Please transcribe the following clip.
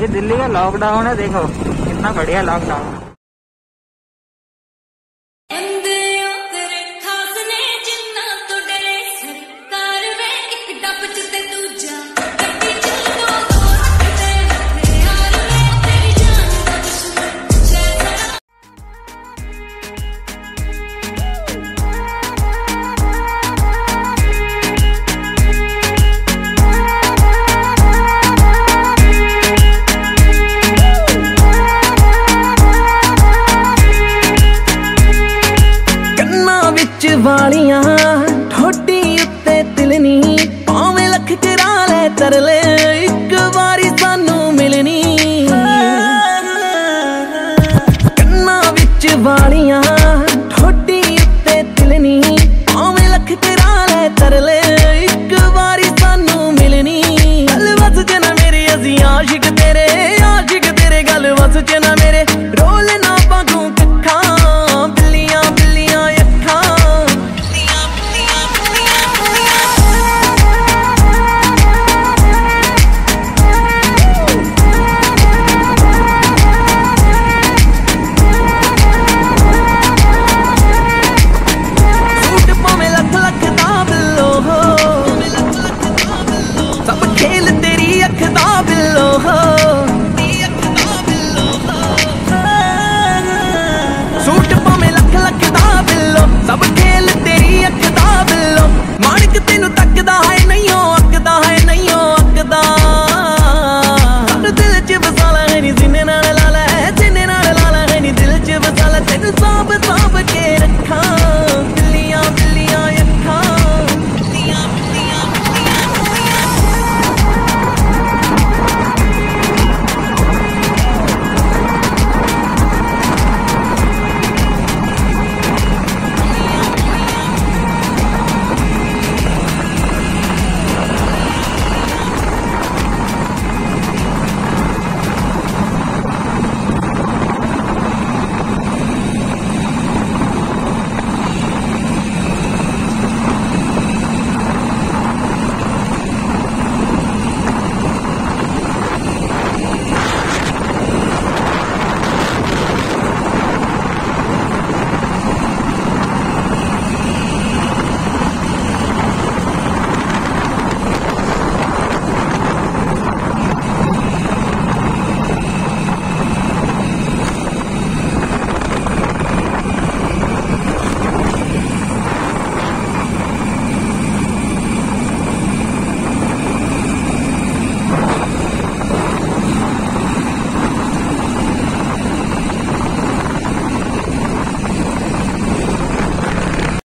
ये दिल्ली का लॉकडाउन है देखो कितना बढ़िया लॉकडाउन है। ਵਾਲੀਆਂ ਠੋਡੀ ਉੱਤੇ ਤਿਲਨੀ, ਭਾਵੇਂ ਲੱਖ ਕਰਾ ਲੈ ਤਰਲੇ ਇੱਕ ਵਾਰੀ ਸਾਨੂੰ ਮਿਲਣੀ। ਕੰਨਾਂ ਵਿੱਚ ਵਾਲੀਆਂ ਠੋਡੀ ਉੱਤੇ ਤਿਲਨੀ, ਭਾਵੇਂ ਲੱਖ ਕਰਾ ਲੈ। ਤਰਲੇ ਲਾਲਾ ਹੈ ਨੀ ਜਿੰਨੇ ਨਾਲ ਲਾਲਾ ਹੈ, ਜਿੰਨੇ ਨਾਲ ਲਾਲਾ ਹੈ ਨੀ ਦਿਲ 'ਚ ਵਸਾਲਾ, ਤੈਨੂੰ ਸਾਬਤ